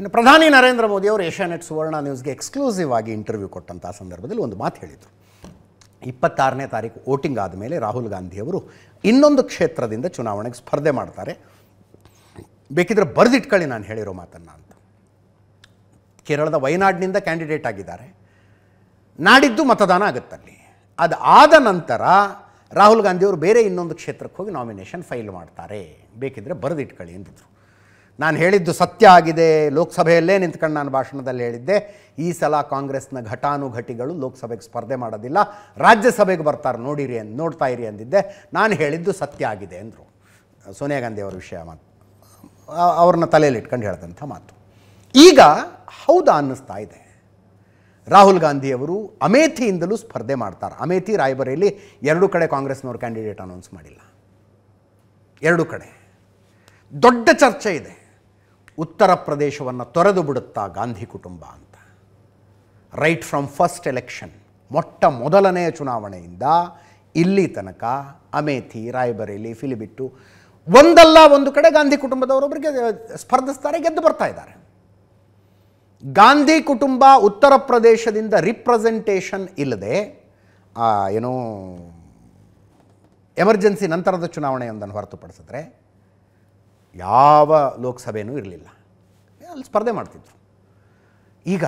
ಇನ್ನು ಪ್ರಧಾನಿ ನರೇಂದ್ರ ಮೋದಿ ಅವರು ಏಷ್ಯಾನೆಟ್ ಸುವರ್ಣ ನ್ಯೂಸ್ಗೆ ಎಕ್ಸ್ಕ್ಲೂಸಿವ್ ಆಗಿ ಇಂಟರ್ವ್ಯೂ ಕೊಟ್ಟಂಥ ಸಂದರ್ಭದಲ್ಲಿ ಒಂದು ಮಾತು ಹೇಳಿದರು. ಇಪ್ಪತ್ತಾರನೇ ತಾರೀಕು ವೋಟಿಂಗ್ ಆದಮೇಲೆ ರಾಹುಲ್ ಗಾಂಧಿಯವರು ಇನ್ನೊಂದು ಕ್ಷೇತ್ರದಿಂದ ಚುನಾವಣೆಗೆ ಸ್ಪರ್ಧೆ ಮಾಡ್ತಾರೆ. ಬೇಕಿದ್ರೆ ಬರೆದಿಟ್ಕೊಳ್ಳಿ ನಾನು ಹೇಳಿರೋ ಮಾತನ್ನು ಅಂತ. ಕೇರಳದ ವಯನಾಡಿನಿಂದ ಕ್ಯಾಂಡಿಡೇಟ್ ಆಗಿದ್ದಾರೆ. ನಾಡಿದ್ದು ಮತದಾನ ಆಗುತ್ತಲ್ಲಿ. ಅದು ಆದ ನಂತರ ರಾಹುಲ್ ಗಾಂಧಿಯವರು ಬೇರೆ ಇನ್ನೊಂದು ಕ್ಷೇತ್ರಕ್ಕೆ ಹೋಗಿ ನಾಮಿನೇಷನ್ ಫೈಲ್ ಮಾಡ್ತಾರೆ. ಬೇಕಿದ್ರೆ ಬರೆದಿಟ್ಕೊಳ್ಳಿ ಅಂದಿದ್ರು. ನಾನು ಹೇಳಿದ್ದು ಸತ್ಯ ಆಗಿದೆ, ಲೋಕಸಭೆಯಲ್ಲೇ ನಿಂತ್ಕೊಂಡು ನಾನು ಭಾಷಣದಲ್ಲಿ ಹೇಳಿದ್ದೆ. ಈ ಸಲ ಕಾಂಗ್ರೆಸ್ನ ಘಟಾನುಘಟಿಗಳು ಲೋಕಸಭೆಗೆ ಸ್ಪರ್ಧೆ ಮಾಡೋದಿಲ್ಲ. ರಾಜ್ಯಸಭೆಗೆ ಬರ್ತಾರೆ, ನೋಡಿರಿ ಅಂತ ನೋಡ್ತಾ ಇರಿ ಅಂದಿದ್ದೆ. ನಾನು ಹೇಳಿದ್ದು ಸತ್ಯ ಆಗಿದೆ ಅಂದರು. ಸೋನಿಯಾ ಗಾಂಧಿ ಅವರ ವಿಷಯ ಮಾತು ಅವ್ರನ್ನ ತಲೆಯಲ್ಲಿ ಇಟ್ಕೊಂಡು ಹೇಳಿದಂಥ ಮಾತು. ಈಗ ಹೌದಾ ಅನ್ನಿಸ್ತಾ ಇದೆ. ರಾಹುಲ್ ಗಾಂಧಿಯವರು ಅಮೇಥಿಯಿಂದಲೂ ಸ್ಪರ್ಧೆ ಮಾಡ್ತಾರೆ. ಅಮೇಥಿ, ರಾಯಬರೇಲಿ ಎರಡು ಕಡೆ ಕಾಂಗ್ರೆಸ್ನವ್ರು ಕ್ಯಾಂಡಿಡೇಟ್ ಅನೌನ್ಸ್ ಮಾಡಿಲ್ಲ. ಎರಡು ಕಡೆ. ದೊಡ್ಡ ಚರ್ಚೆ ಇದೆ. ಉತ್ತರ ಪ್ರದೇಶವನ್ನು ತೊರೆದು ಬಿಡುತ್ತಾ ಗಾಂಧಿ ಕುಟುಂಬ ಅಂತ. ರೈಟ್ ಫ್ರಮ್ ಫಸ್ಟ್ ಎಲೆಕ್ಷನ್ ಮೊಟ್ಟ ಮೊದಲನೆಯ ಚುನಾವಣೆಯಿಂದ ಇಲ್ಲಿ ತನಕ ಅಮೇಥಿ, ರಾಯಬರೇಲಿ, ಫಿಲಿಬಿಟ್ಟು ಒಂದಲ್ಲ ಒಂದು ಕಡೆ ಗಾಂಧಿ ಕುಟುಂಬದವರೊಬ್ಬರಿಗೆ ಸ್ಪರ್ಧಿಸ್ತಾರೆ, ಗೆದ್ದು ಬರ್ತಾ ಇದ್ದಾರೆ. ಗಾಂಧಿ ಕುಟುಂಬ ಉತ್ತರ ಪ್ರದೇಶದಿಂದ ರಿಪ್ರೆಸೆಂಟೇಷನ್ ಇಲ್ಲದೆ ಏನು ಎಮರ್ಜೆನ್ಸಿ ನಂತರದ ಚುನಾವಣೆಯೊಂದನ್ನು ಹೊರತುಪಡಿಸಿದ್ರೆ ಯಾವ ಲೋಕಸಭೆಯೂ ಇರಲಿಲ್ಲ. ಅಲ್ಲಿ ಸ್ಪರ್ಧೆ ಮಾಡ್ತಿದ್ರು. ಈಗ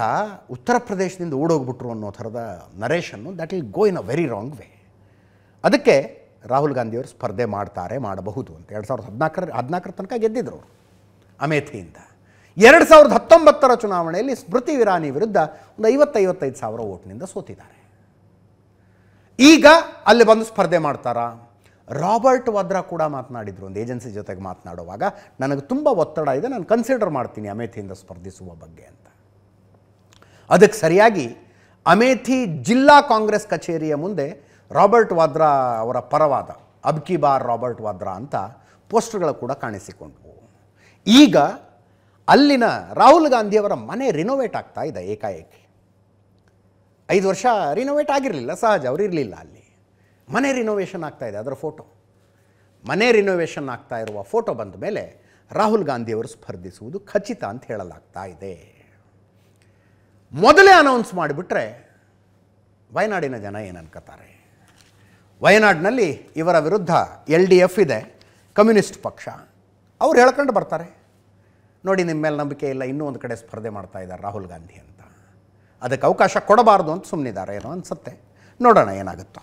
ಉತ್ತರ ಪ್ರದೇಶದಿಂದ ಓಡೋಗ್ಬಿಟ್ರು ಅನ್ನೋ ಥರದ ನರೇಶನ್ನು that will go in a very wrong way ಅದಕ್ಕೆ ರಾಹುಲ್ ಗಾಂಧಿಯವರು ಸ್ಪರ್ಧೆ ಮಾಡ್ತಾರೆ, ಮಾಡಬಹುದು ಅಂತ. ಎರಡು ಸಾವಿರದ ಹದಿನಾಲ್ಕರ ಹದಿನಾಲ್ಕರ ತನಕ ಗೆದ್ದಿದ್ರು ಅವರು ಅಮೇಥಿಯಿಂದ. ಎರಡು ಸಾವಿರದ ಹತ್ತೊಂಬತ್ತರ ಚುನಾವಣೆಯಲ್ಲಿ ಸ್ಮೃತಿ ಇರಾನಿ ವಿರುದ್ಧ ಒಂದು ಐವತ್ತೈವತ್ತೈದು ಸಾವಿರ ಓಟ್ನಿಂದ ಸೋತಿದ್ದಾರೆ. ಈಗ ಅಲ್ಲಿ ಬಂದು ಸ್ಪರ್ಧೆ ಮಾಡ್ತಾರಾ? ರಾಬರ್ಟ್ ವಾದ್ರಾ ಕೂಡ ಮಾತನಾಡಿದ್ರು. ಒಂದು ಏಜೆನ್ಸಿ ಜೊತೆಗೆ ಮಾತನಾಡುವಾಗ ನನಗೆ ತುಂಬ ಒತ್ತಡ ಇದೆ, ನಾನು ಕನ್ಸಿಡರ್ ಮಾಡ್ತೀನಿ ಅಮೇಥಿಯಿಂದ ಸ್ಪರ್ಧಿಸುವ ಬಗ್ಗೆ ಅಂತ. ಅದಕ್ಕೆ ಸರಿಯಾಗಿ ಅಮೇಥಿ ಜಿಲ್ಲಾ ಕಾಂಗ್ರೆಸ್ ಕಚೇರಿಯ ಮುಂದೆ ರಾಬರ್ಟ್ ವಾದ್ರಾ ಅವರ ಪರವಾದ ಅಬ್ಕಿ ಬಾರ್ ರಾಬರ್ಟ್ ವಾದ್ರಾ ಅಂತ ಪೋಸ್ಟರ್ಗಳು ಕೂಡ ಕಾಣಿಸಿಕೊಂಡವು. ಈಗ ಅಲ್ಲಿನ ರಾಹುಲ್ ಗಾಂಧಿಯವರ ಮನೆ ರಿನೋವೇಟ್ ಆಗ್ತಾ ಇದೆ ಏಕಾಏಕಿ. ಐದು ವರ್ಷ ರಿನೋವೇಟ್ ಆಗಿರಲಿಲ್ಲ, ಸಹಜ, ಅವರು ಇರಲಿಲ್ಲ ಅಲ್ಲಿ. ಮನೆ ರಿನೋವೇಷನ್ ಆಗ್ತಾ ಇದೆ, ಅದರ ಫೋಟೋ ಮನೆ ರಿನೋವೇಷನ್ ಆಗ್ತಾ ಇರುವ ಫೋಟೋ ಬಂದ ಮೇಲೆ ರಾಹುಲ್ ಗಾಂಧಿಯವರು ಸ್ಪರ್ಧಿಸುವುದು ಖಚಿತ ಅಂತ ಹೇಳಲಾಗ್ತಾ ಇದೆ. ಮೊದಲೇ ಅನೌನ್ಸ್ ಮಾಡಿಬಿಟ್ರೆ ವಯನಾಡಿನ ಜನ ಏನು ಅನ್ಕೋತಾರೆ? ವಯನಾಡಿನಲ್ಲಿ ಇವರ ವಿರುದ್ಧ ಎಲ್ ಡಿ ಎಫ್ ಇದೆ, ಕಮ್ಯುನಿಸ್ಟ್ ಪಕ್ಷ. ಅವ್ರು ಹೇಳ್ಕೊಂಡು ಬರ್ತಾರೆ. ನೋಡಿ ನಿಮ್ಮ ಮೇಲೆ ನಂಬಿಕೆ ಇಲ್ಲ, ಇನ್ನೂ ಒಂದು ಕಡೆ ಸ್ಪರ್ಧೆ ಮಾಡ್ತಾ ಇದ್ದಾರೆ ರಾಹುಲ್ ಗಾಂಧಿ ಅಂತ. ಅದಕ್ಕೆ ಅವಕಾಶ ಕೊಡಬಾರ್ದು ಅಂತ ಸುಮ್ಮನಿದ್ದಾರೆ ಏನೋ ಅನಿಸುತ್ತೆ. ನೋಡೋಣ ಏನಾಗುತ್ತೋ.